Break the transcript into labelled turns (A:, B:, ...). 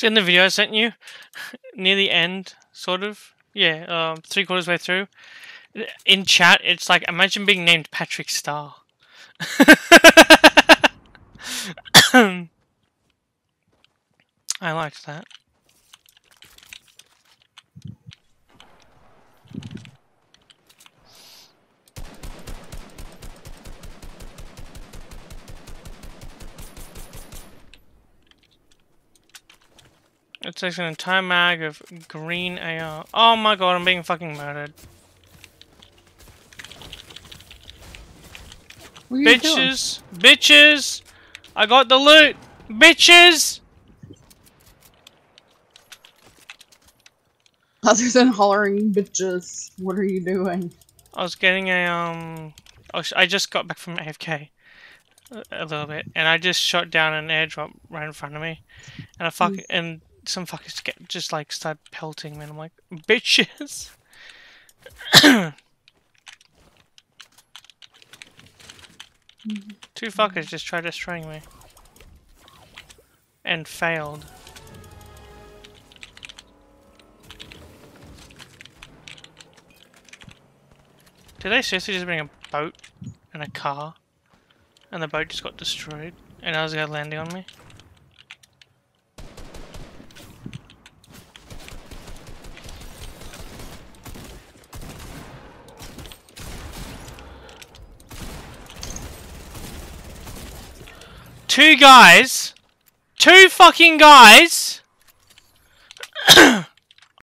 A: It's in the video I sent you, near the end, sort of. Yeah, um, three quarters way through. In chat, it's like imagine being named Patrick Star. I liked that. It takes an entire mag of green AR. Oh my god, I'm being fucking murdered. Bitches! Bitches! I got the loot! Bitches!
B: Other than hollering bitches, what are you doing?
A: I was getting a, um... I I just got back from AFK. A, a little bit. And I just shot down an airdrop right in front of me. And I fuck... And some fuckers get, just, like, start pelting me. And I'm like, bitches! Mm-hmm. Two fuckers just tried destroying me. And failed. Did they seriously just bring a boat and a car? And the boat just got destroyed? And I was gonna landing on me? Two guys. Two fucking guys.